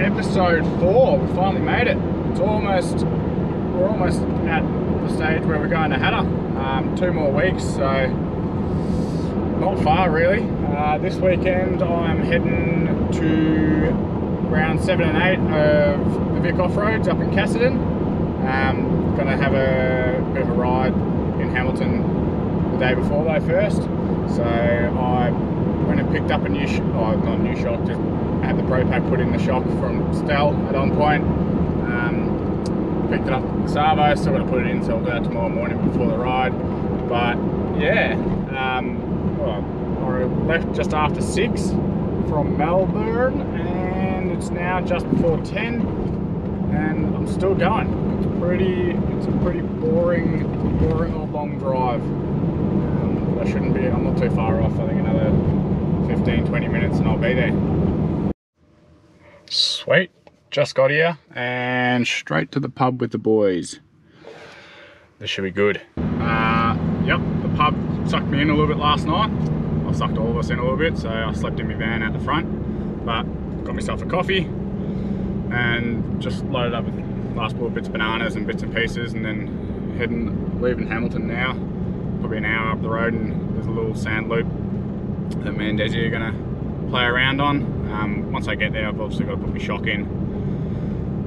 Episode four, we finally made it. It's almost, we're almost at the stage where we're going to Hattah. Um, two more weeks, so not far really. Uh, this weekend I'm heading to round seven and eight of the Vic Off-Roads up in Casterton. Um, gonna have a bit of a ride in Hamilton the day before though first. So I went and picked up a new, oh not a new shock, just had the Pro Pack put in the shock from Stel at On Point. Um, picked it up at Savo, still to put it in, so I'll do that tomorrow morning before the ride. But yeah, um, well, I left just after six from Melbourne, it's now just before ten, and I'm still going. It's pretty, it's a pretty boring, boring old long drive. Um, I shouldn't be. I'm not too far off. I think another 15, 20 minutes, and I'll be there. Sweet. Just got here and straight to the pub with the boys. This should be good. Uh, yep, the pub sucked me in a little bit last night. I sucked all of us in a little bit, so I slept in my van at the front. But got myself a coffee and just loaded up with last little bits of bananas and bits and pieces, and then heading leaving Hamilton now. Probably an hour up the road, and there's a little sand loop that me and Desi are gonna play around on. Um, once I get there, I've obviously got to put my shock in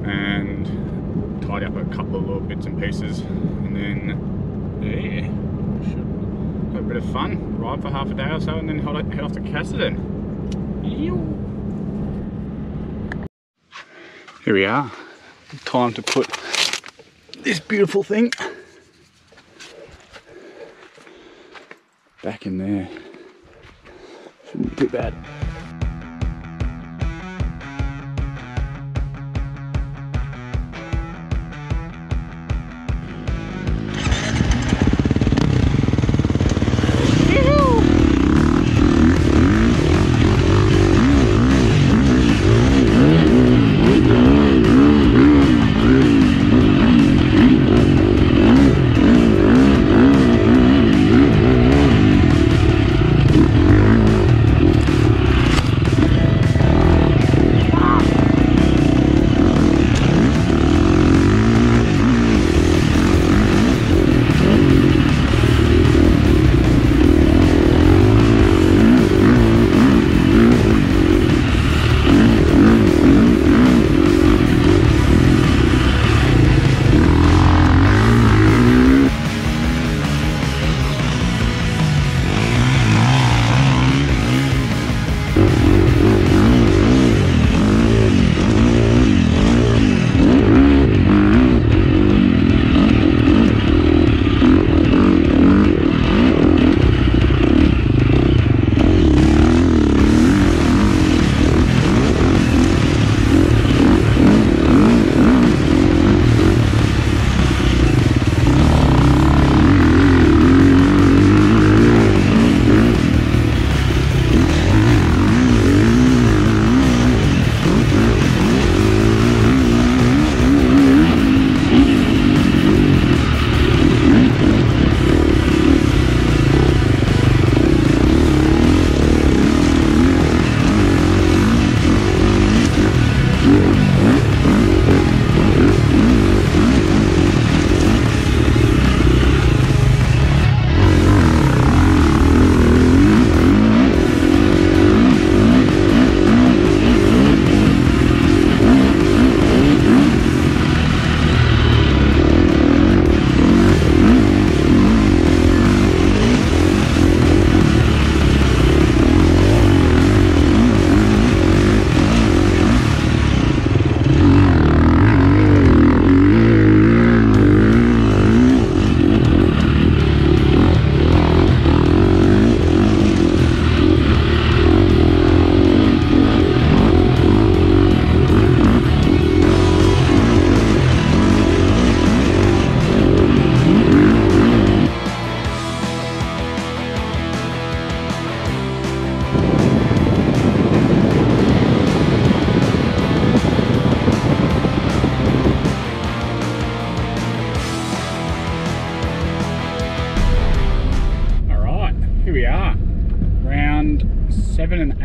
and tidy up a couple of little bits and pieces, and then yeah, should have a bit of fun, ride for half a day or so, and then head off to Casterton. Here we are. Time to put this beautiful thing back in there. Shouldn't be too bad.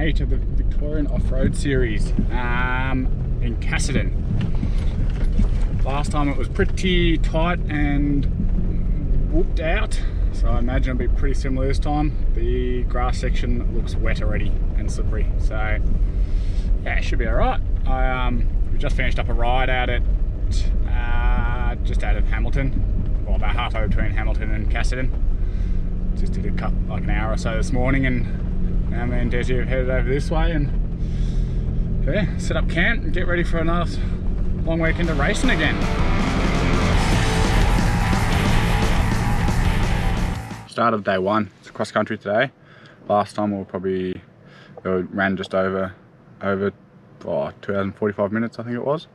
Eight of the Victorian Off-Road Series um, in Casterton. Last time it was pretty tight and whooped out, so I imagine it'll be pretty similar this time. The grass section looks wet already and slippery, so yeah, it should be all right. I um, we just finished up a ride out at uh, just out of Hamilton, well about halfway between Hamilton and Casterton. Just did a cut like an hour or so this morning, and now me and Desi have headed over this way and yeah, set up camp and get ready for another long weekend of racing again. Start of day one. It's cross country today. Last time we were probably we ran just over over oh, 2045 minutes I think it was.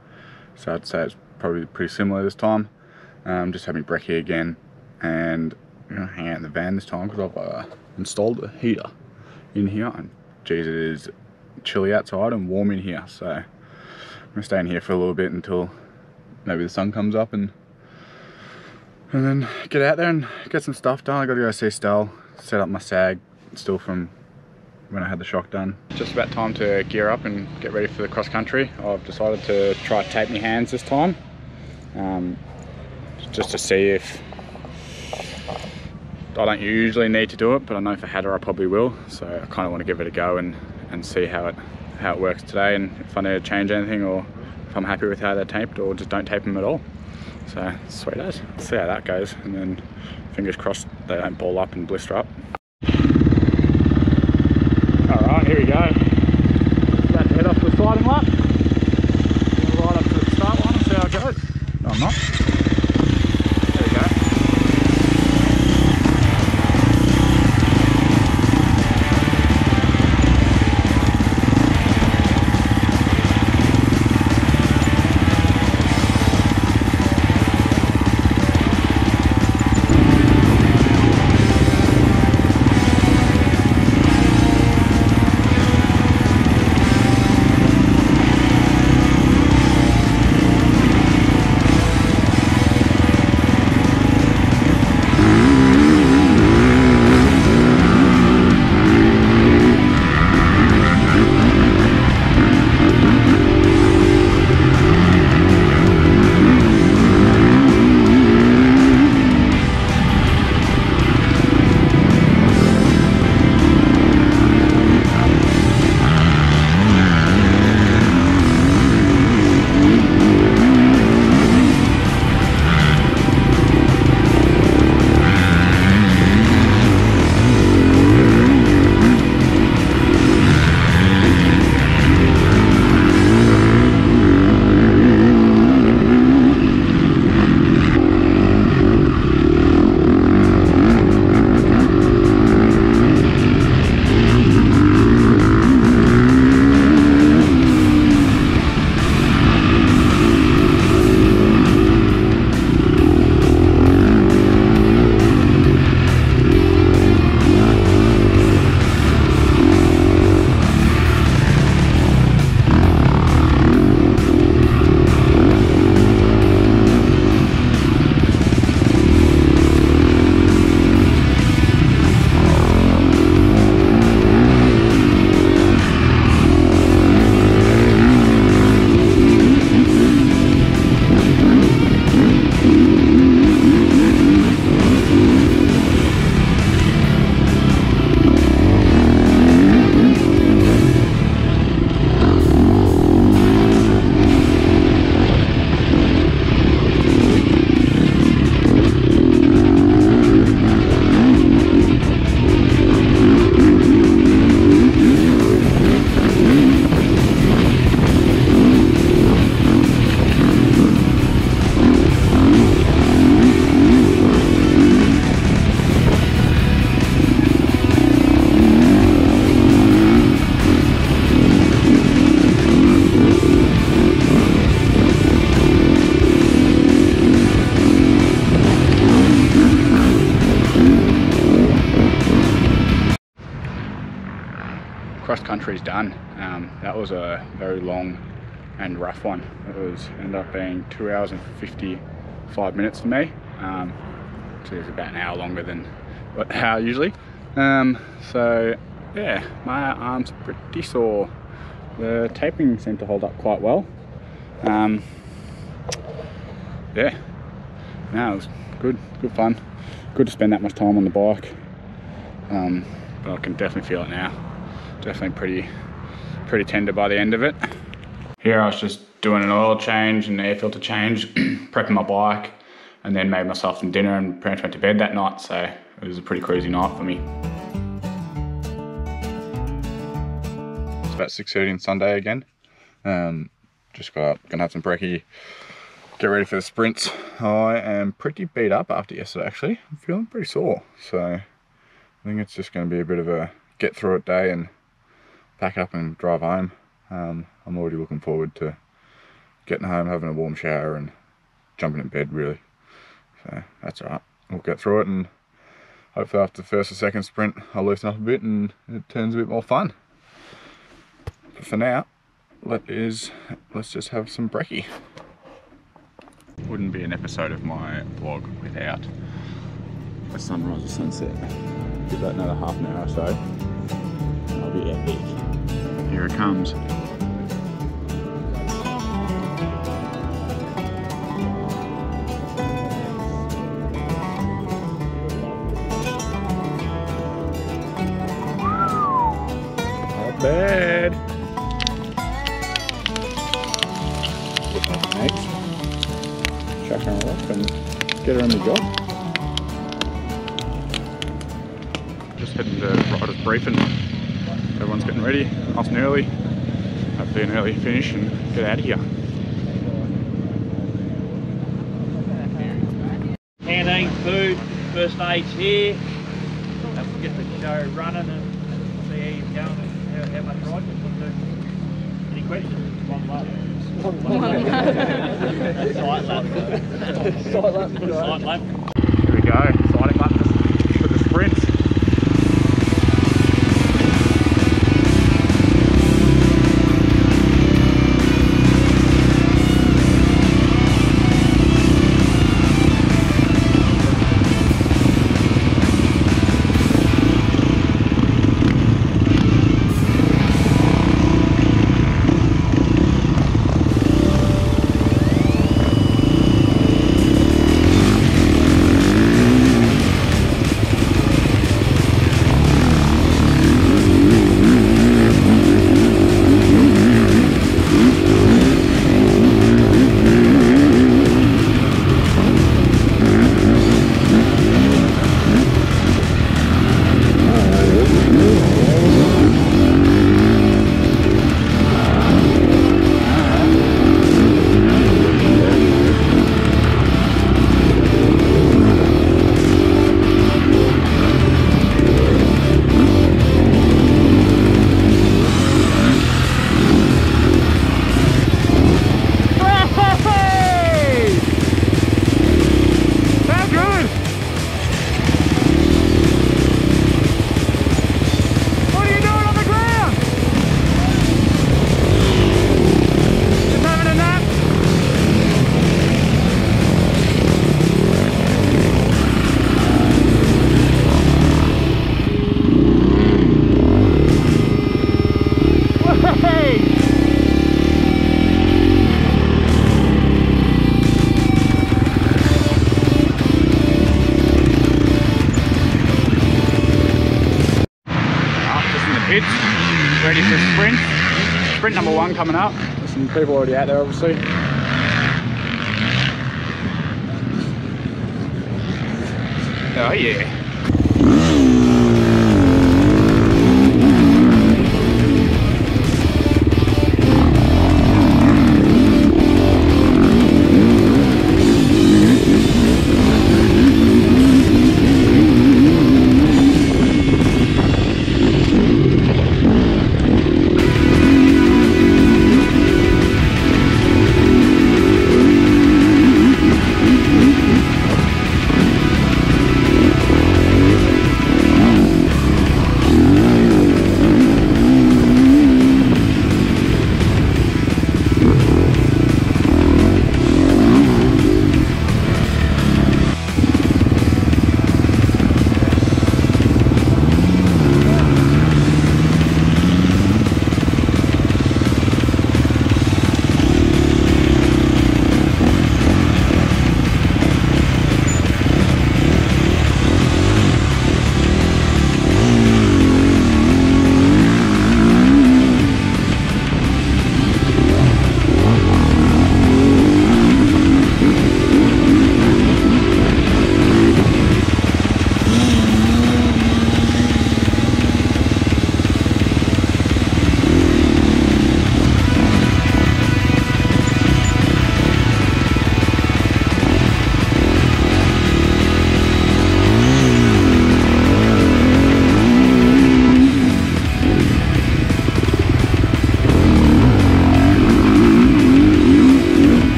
So I'd say it's probably pretty similar this time. Um, just having brekkie again and you know, hang out in the van this time because I've uh, installed a heater in here and geez it is chilly outside and warm in here so I'm gonna stay in here for a little bit until maybe the sun comes up and and then get out there and get some stuff done. I gotta go see Stell, set up my sag still from when I had the shock done. Just about time to gear up and get ready for the cross country. I've decided to try tape my hands this time. Um, just to see if I don't usually need to do it, but I know for Hattah I probably will. So I kind of want to give it a go and, and see how it how it works today and if I need to change anything or if I'm happy with how they're taped or just don't tape them at all. So sweet as. See how that goes and then fingers crossed they don't ball up and blister up. Alright, here we go. Country's done. Um, that was a very long and rough one. It was ended up being two hours and 55 minutes for me. Um, so it's about an hour longer than what how usually. Um, so yeah, my arm's pretty sore. The taping seemed to hold up quite well. Um, yeah, no, it was good, good fun. Good to spend that much time on the bike. Um, but I can definitely feel it now. Definitely pretty, pretty tender by the end of it. Here I was just doing an oil change and air filter change, prepping my bike, and then made myself some dinner and pretty much went to bed that night. So it was a pretty crazy night for me. It's about 6.30 on Sunday again. Um, just got up, gonna have some brekkie, get ready for the sprints. I am pretty beat up after yesterday actually. I'm feeling pretty sore. So I think it's just gonna be a bit of a get through it day and pack up and drive home. Um, I'm already looking forward to getting home, having a warm shower and jumping in bed really. So that's alright. We'll get through it and hopefully after the first or second sprint I'll loosen up a bit and it turns a bit more fun. But for now, let is let's just have some brekkie. Wouldn't be an episode of my vlog without a sunrise or sunset. Give that another half an hour or so. I'll be epic. Here it comes. Not bad. Put up an egg. Chuck her up and get her on the job. Just heading to riders briefing. Everyone's getting ready, nice and early. Hopefully an early finish and get out of here. Canteen, food, first aid's here. And we'll get the show running and see how you're going and how, how much ride you want to do. Any questions? One lap. Sight lap. Sight lap. Here we one coming up. There's some people already out there obviously. Oh yeah.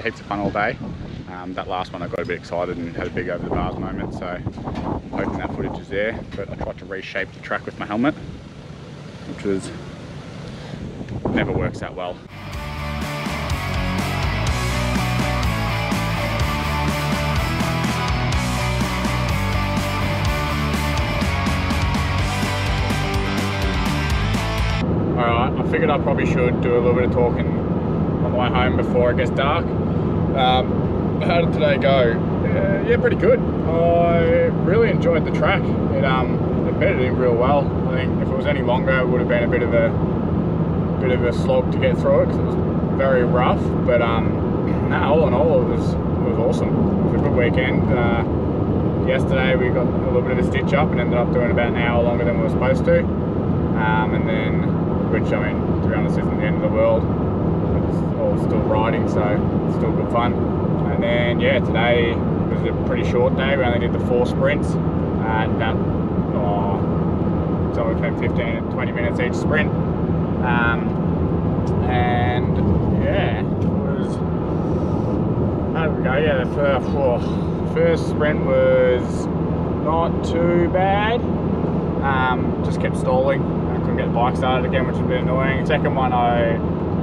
Had heaps of fun all day. Um, that last one I got a bit excited and had a big over the bars moment, so I'm hoping that footage is there. But I tried to reshape the track with my helmet, which was never works that well. Alright, I figured I probably should do a little bit of talking on the way home before it gets dark. Um, how did today go? Uh, yeah, pretty good. I really enjoyed the track. It um, it bedded in real well. I think if it was any longer, it would have been a bit of a bit of a slog to get through it because it was very rough. But um, no, all in all, it was it was awesome. It was a good weekend. Uh, yesterday we got a little bit of a stitch up and ended up doing about an hour longer than we were supposed to. Um, and then, which I mean, to be honest, isn't the end of the world. All still riding, so it's still good fun. And then, yeah, today was a pretty short day. We only did the four sprints, and about oh, somewhere between 15 and 20 minutes each sprint. Um, and yeah, it was. How we go? Yeah, the first, oh, first sprint was not too bad. Um, just kept stalling. I couldn't get the bike started again, which was a bit annoying. Second one, I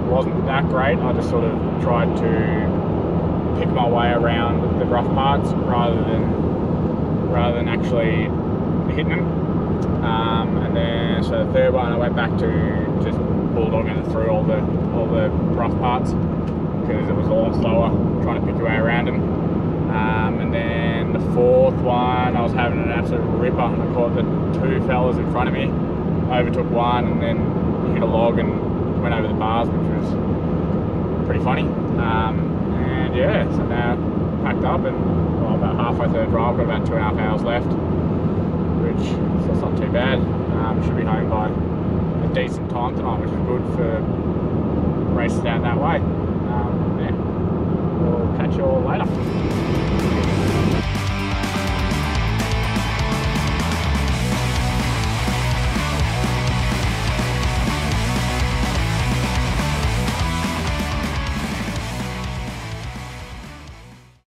wasn't that great. I just sort of tried to pick my way around the rough parts rather than rather than actually hitting them. Um, and then so the third one, I went back to just bulldogging through all the all the rough parts because it was a lot slower trying to pick your way around them. Um, and then the fourth one, I was having an absolute ripper, I caught the two fellas in front of me. Overtook one, and then hit a log and went over the bars, which was pretty funny. Um, and yeah, so now packed up and well, about halfway through the drive, got about two and a half hours left, which so not too bad. Um, should be home by a decent time tonight, which is good for races out that way. Um, yeah, we'll catch you all later.